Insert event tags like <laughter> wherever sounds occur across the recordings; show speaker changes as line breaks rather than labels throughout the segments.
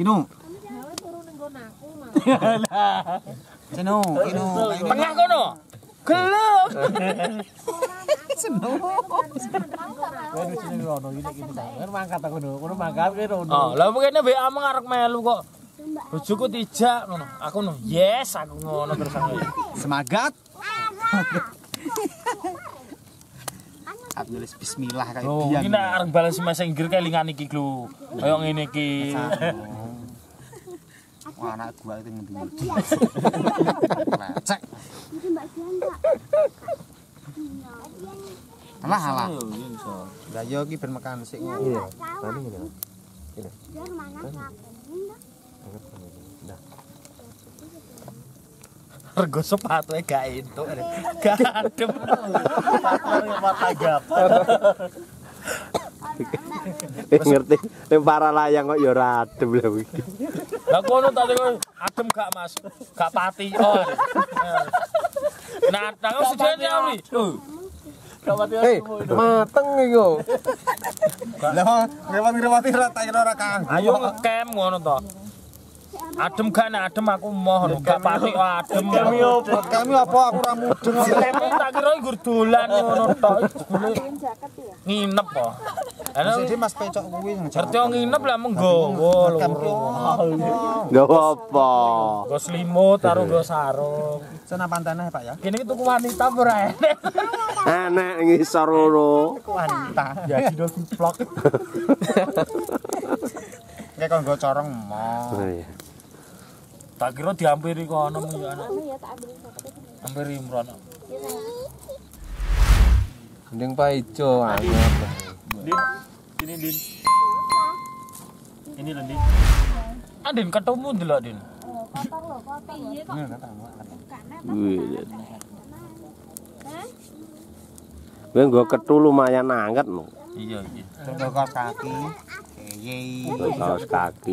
Kino.
Mah.
Kino, kino.
Tengah kono. Gelem.
Mangkat <laughs> aku ngono. Ngono mangkat rono.
Oh, lha mungkin WA mengarep melu kok. Bojoku ngono. Aku ngono. Yes, aku ngono terus <laughs> aku.
Semangat. Aku nulis bismillah kayak
Oh,
biyen.
iki nek arep balas bahasa Inggris kelingan iki lho. Kaya ngene iki.
Wah, anak gua itu ngendi. Lecek. Alah, alah. Lah yo iki ben mekan sik.
Iya. Tadi ngene.
Rego sepatu e gak entuk. Gak adem.
ngerti ning para layang kok ya adem lho iki
Lah kono tadi kowe adem gak Mas? Gak pati. Oh. Nah, tak sujane ori. Oh.
Eh, mateng yo.
Lah ngrewat-ngrewati ra tak kira ora kang.
Ayo ngekem ngono to. Adem gak nek adem aku mohon gak pati kok adem.
Kami apa? Kami apa aku ora mudeng.
Kemi tak kira nggur dolan ngono tok. Nginep kok. Ana
Jadi Mas Pecok kuwi
ngerti nginep lah lho.
nggawa apa
Nggo selimut karo nggo sarung.
Sana pantene Pak ya.
Kene iki tuku wanita apa ora enek?
enek ngisor ngono
Wanita.
Ya dino vlog.
Kayak kon nggo corong mo.
Oh, iya.
Tak kira diampiri kono mung ya anak. Hampir imron.
Mending Pak Ijo anget.
Din, ini Din. Ini loh Din. Ah Din ketemu dulu Din.
Kotor loh, kotor. Iya kok. Gue ketu lumayan iya, angkat lo
Iya, iya.
Contoh kaos kaki.
Iya, kaos kaki.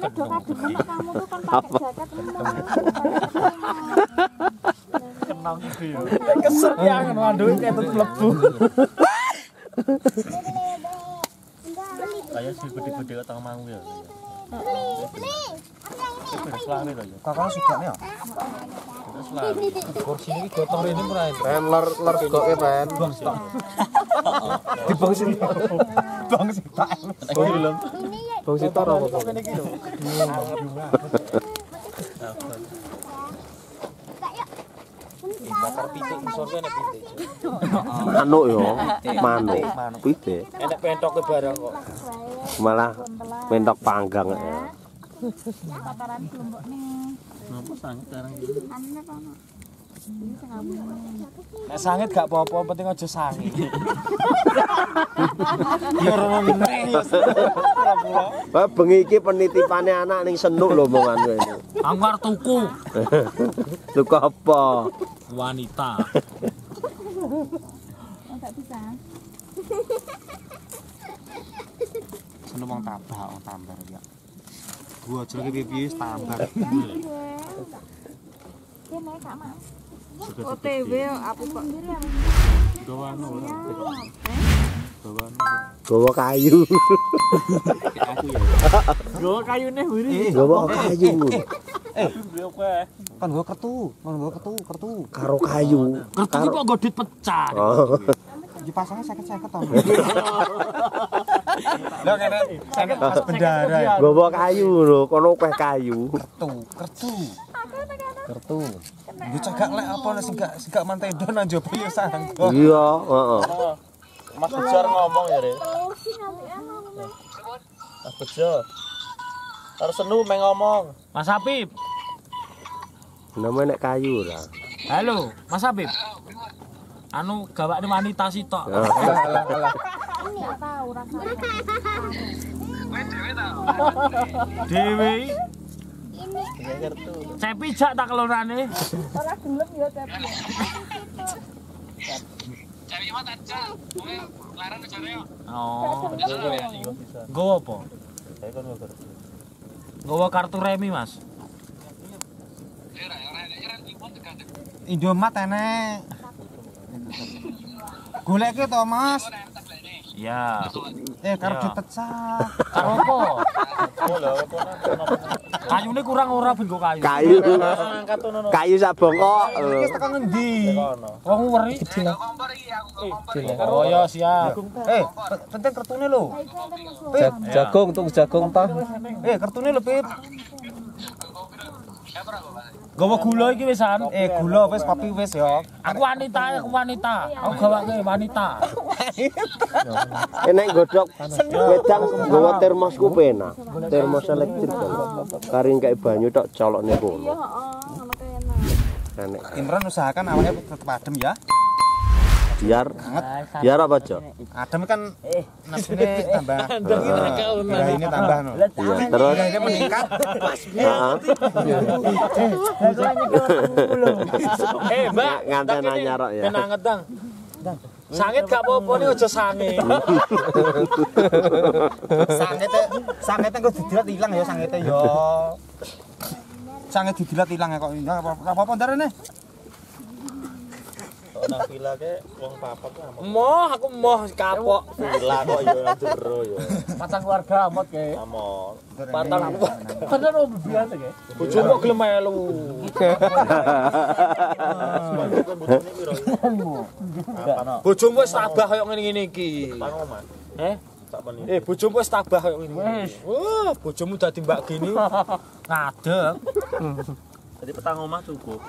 Ketu ketu.
Kamu tuh kan pakai jaket. <laughs>
Kenang iki yo. Kesel ya ngono aduh ketut mlebu. Kayak si gede-gede kok tang mau ya. Terus lari lho ya.
Kakak suka nih ya?
Kursi ini gotong ini ora entuk.
Pen lor lor segoke pen.
Di bang sini. Bang sini tak.
Film.
Bang Sitor apa?
Bakar pitik ngisor kene pitik.
Manuk yo, manuk. Pite.
Enak pentoke barang kok.
Malah mentok panggang ya.
paparan kelompok nih.
Napa sangit sekarang iki?
Aneh kono.
Nek sangit gak apa-apa, penting aja sangit. <laughs>
Ya ora meneh.
Wah, bengi iki penitipane anak ning senuk lho omongan kowe.
Aku arep tuku <laughs>
Tuku apa?
wanita.
Enggak bisa.
Seneng wong tabah, wong tambah ya. Gua aja iki piye wis tambah.
Dia naik gak mau.
OTW apa kok
ora. Gawane.
Gawa kayu.
Gawa kayune buri.
Gawa kayu.
Kan gua kertu, kan gua kertu, kertu.
Karo kayu.
Kertu iki kok godit pecah.
Oh.
Dipasangnya sakit-sakit to. <laughs> Lah ngene, sakit pas bendara.
Gawa kayu lho, kono peh kayu.
Kertu, kertu. Kertu. Yo cagak lek apa nek sing gak sing gak mantendo nang njaba ya sanggo.
Iya, heeh.
Mas Bejar ngomong ya, Re. Mas Bejo. Harus senu meng ngomong. Mas Habib.
Namanya nek kayu ora.
Halo, Mas Habib. Anu gawakne wanita sitok. <laughs>
Ini ya tahu rasanya.
Dewi. Saya pijak tak kelorane.
Ora gelem ya Cepi. Cari mah tak jel. Larang jare.
Oh. Gowo apa? Saya kan gowo. Gowo kartu remi, Mas.
Indomat enek. Golek ke to, Mas?
Iya.
Eh, karo dipecah. Ya.
Karo apa? Kayune kurang ora ben kok kayu.
Kayu. Kayu sak bongkok.
Iki wis tekan ngendi?
Wong weri. Oh ya siap.
Eh, pe- penting kertune lho.
Ja-
jagung tuku jagung ta. Eh, kertune lho, Pip.
Gawa gula iki wisan.
Eh, gula wis kopi wis ya.
Aku wanita, aku wanita. Aku gawake wanita.
Enek godhok wedang nggawa termos ku penak. Termos elektrik. Karing kayak banyu tok colokne kono.
Heeh, ngono kae enak.
Imran usahakan awalnya tetep adem ya.
Biar biar apa, Cok?
Adem kan nafsunya tambah. <laughs> Nah, ini tambah no.
Iya, terus
Ini meningkat.
heeh. <laughs>
Eh, Mbak,
Nganten anyarok ya.
Ben anget, Dang. Sangit gak apa-apa nih aja sange. <laughs>
Sangete, sangete kok didilat ilang ya sangete ya. Sanget didilat ilang ya kok. Ya apa apa ndarene?
Moh, aku moh kapok.
Patang keluarga amat kayak.
Patang
Padahal mau biasa kayak.
bojomu kok gelem melu. Bojomu wis tabah koyo ngene-ngene iki. Eh? Eh, bojomu wis tabah koyo ngene. Wis. Wah, bojomu dadi mbak gini. <laughs> Ngadeg.
Jadi petang omah cukup.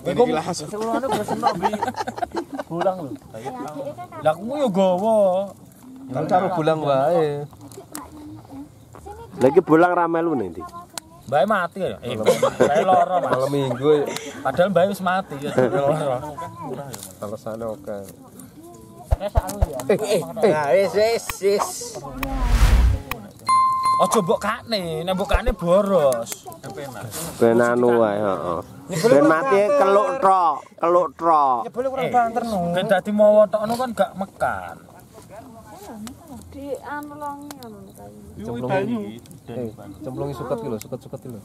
Iku
bersen beli bulang lho.
lah aku yo gawa.
Kan karo bulang wae.
Lagi bulang ra melu nih, Dik.
Mbak mati ya. Eh, mbak lara, Mas.
Malam minggu
Padahal mbak wis mati ya. <laughs> Lara.
alasane oke.
Nah, wis wis wis. Aja mbok kakne, nek mbok kakne boros.
Ben anu wae, heeh. Ben mati keluk tok, keluk tok.
Boleh kurang banter no.
Ben dadi mawa tokno kan gak mekan.
Di anu longi anu kae.
Cemplungi suket ki lho, suket-suket ki lho.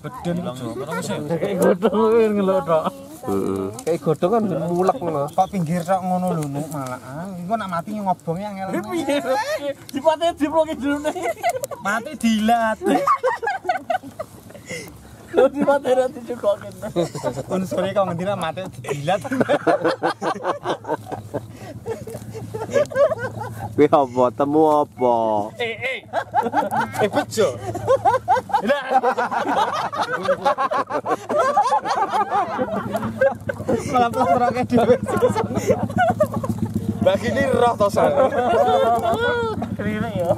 Beden. Ngono wis. <laughs>
Godhong ngelok tok.
Heeh.
Kayak godhong kan mulek ngono. Kok pinggir tok ngono lho Nuk, malah. Ah, Iku nak mati ngobonge angel.
Dipate diplongi dulu.
Mati dilat. <laughs>
Dadi mate ra dicukokke.
Unsurnya kok ngendi mate dijilat.
Kuwi apa temu apa?
Eh eh. Eh bejo. Lah.
Malah potroke dhewe.
Bagi ini roh tosan.
Keliling ya.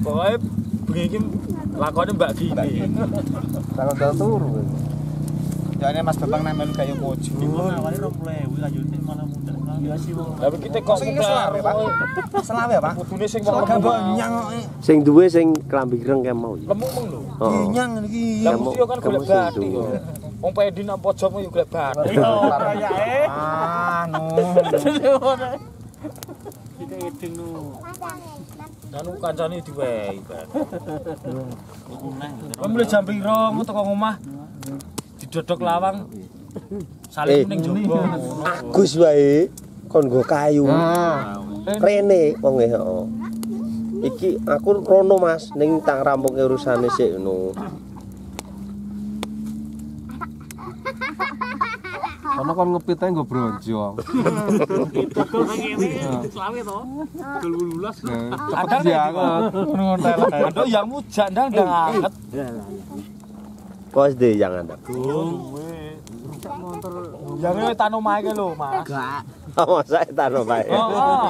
Pokoknya begini Lakone Mbak Gini.
tanggal dal turu. Jane Mas Bambang nang melu kayu kojo.
Iku nawari 20.000 kayune malah. Ya sih
kita kok
selawe, Pak. Selawe, Pak.
Kudune sing wong
nyang
sing duwe sing klambi mau.
Iya. Lemu.
Oh.
Nyang
kan golek
bati.
Wong pedi nak pojok yo golek kayake. <laughs>
Anu. Iya,
kita ngedeng lho.
Anu kancane diwehi kan. Kon mulai jam piro mu teko omah? Didodok lawang.
Eh.
Saling ning jowo.
Agus wae kon nggo kayu. Rene wonge heeh. Iki aku rono Mas ning tak rampunge urusane sik ngono.
Ono kon ngepit ae nggo bronjong.
Selawe to. <laughs>
Cepet banget. Ngontel.
Aduh yang mujak ndang ndang anget.
Kos deh jangan ada.
Yang ini tanam ae ke lho, Mas.
Masa taruh bae.
Oh,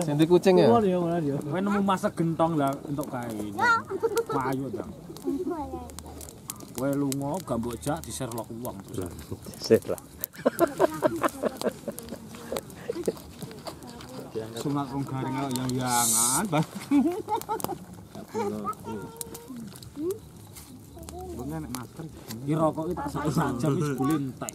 Senti kucing ya.
ya, mana dia.
kowe nemu masak gentong lah untuk kain. Mayu dong. Kowe lunga gak mbok jak diserlok uang terus.
Sik lah.
Sunat rong garing kok yang-yangan. Bang. Bunga nek masker.
Iki rokok iki tak sak saja wis boleh entek.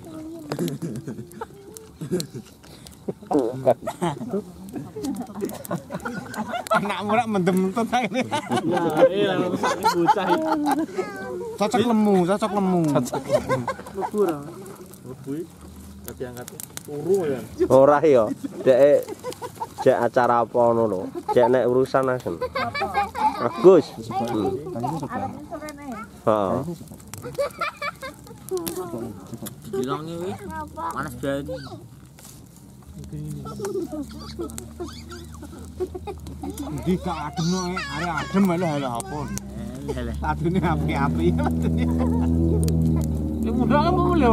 Anakmu rak mendem-mendem ae.
Ya, iya, rusak
Cocok lemu, cocok lemu.
Lebur.
Dadi angkat. Turu ya.
Ora ya. Dek cek acara apa ngono lho. Cek nek urusan asen. Agus.
Arane sore nih.
Heeh.
Bilangnya wih. Panas banget.
Di gak adem no, are adem lho halo apa. Satu adune api-api <laughs>
ya mudah apa mulya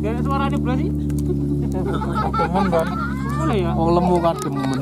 Dari suara belas sih. <laughs>
Demen kan.
Boleh ya. Oh lemu kan demen.